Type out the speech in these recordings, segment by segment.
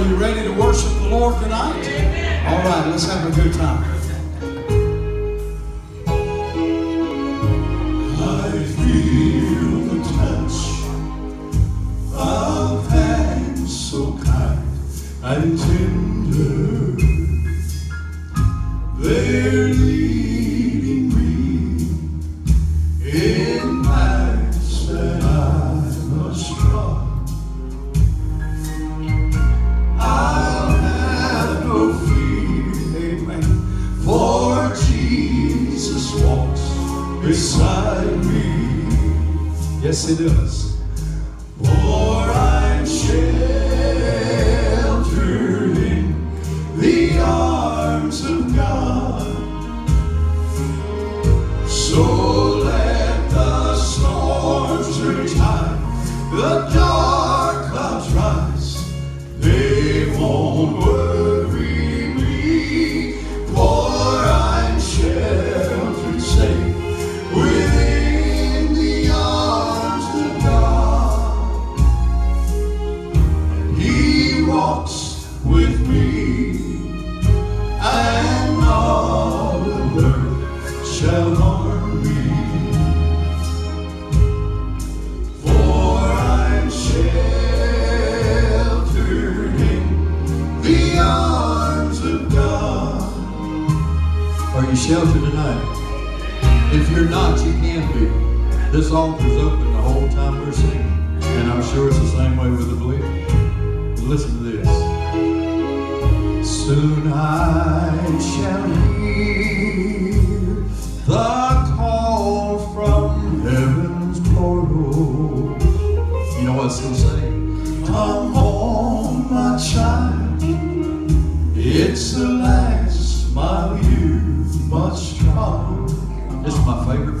Are you ready to worship the Lord tonight? All right, let's have a good time. I feel the touch of hands so kind and tender. Beside me. Yes, He does. For I'm sheltered shall harm me. For I'm sheltered in the arms of God. Are you sheltered tonight? If you're not, you can be. This altar's open the whole time we're singing. And I'm sure it's the same way with the believers. Listen to this. Soon I shall hear the call from heaven's portal. You know what it's going to say? Come home, my child. It's the last mile you must travel. Is my favorite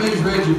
Parabéns, Red